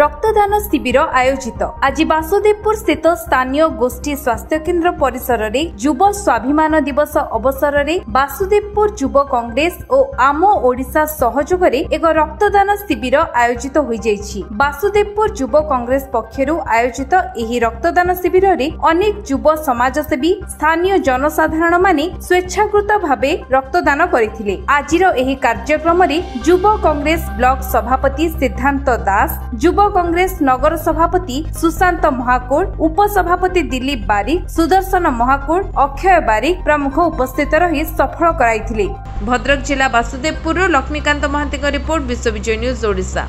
ରକ୍ତଦାନ ଶିବିର ଆୟୋଜିତ। ଆଜି ବାସୁଦେବପୁର ସ୍ଥିତ ସ୍ଥାନୀୟ ଗୋଷ୍ଠୀ ସ୍ୱାସ୍ଥ୍ୟ କେନ୍ଦ୍ର ପରିସରରେ ଯୁବ ସ୍ୱାଭିମାନ ଦିବସ ଅବସରରେ ବାସୁଦେବପୁର ଯୁବ କଂଗ୍ରେସ ଓ ଆମ ଓଡ଼ିଶା ସହଯୋଗରେ ଏକ ରକ୍ତଦାନ ଶିବିର ଆୟୋଜିତ ହୋଇଯାଇଛି। ବାସୁଦେବପୁର ଯୁବ କଂଗ୍ରେସ ପକ୍ଷରୁ ଆୟୋଜିତ ଏହି ରକ୍ତଦାନ ଶିବିରରେ ଅନେକ ଯୁବ ସମାଜସେବୀ ସ୍ଥାନୀୟ ଜନସାଧାରଣମାନେ ସ୍ୱେଚ୍ଛାକୃତ ଭାବେ ରକ୍ତଦାନ କରିଥିଲେ। ଆଜିର ଏହି କାର୍ଯ୍ୟକ୍ରମରେ ଯୁବ କଂଗ୍ରେସ ବ୍ଲକ ସଭାପତି ସିଦ୍ଧାନ୍ତ ଦାସ ଯୁବ କଂଗ୍ରେସ ନଗର ସଭାପତି ସୁଶାନ୍ତ ମହାକୁଡ଼ ଉପସଭାପତି ଦିଲ୍ଲୀପ ବାରିକ ସୁଦର୍ଶନ ମହାକୁଡ଼ ଅକ୍ଷୟ ବାରିକ ପ୍ରମୁଖ ଉପସ୍ଥିତ ରହି ସଫଳ କରାଇଥିଲେ। ଭଦ୍ରକ ଜିଲ୍ଲା ବାସୁଦେବପୁରରୁ ଲକ୍ଷ୍ମୀକାନ୍ତ ମହାନ୍ତିଙ୍କ ରିପୋର୍ଟ ବିଶ୍ୱବିଜୟ ନ୍ୟୁଜ ଓଡ଼ିଶା।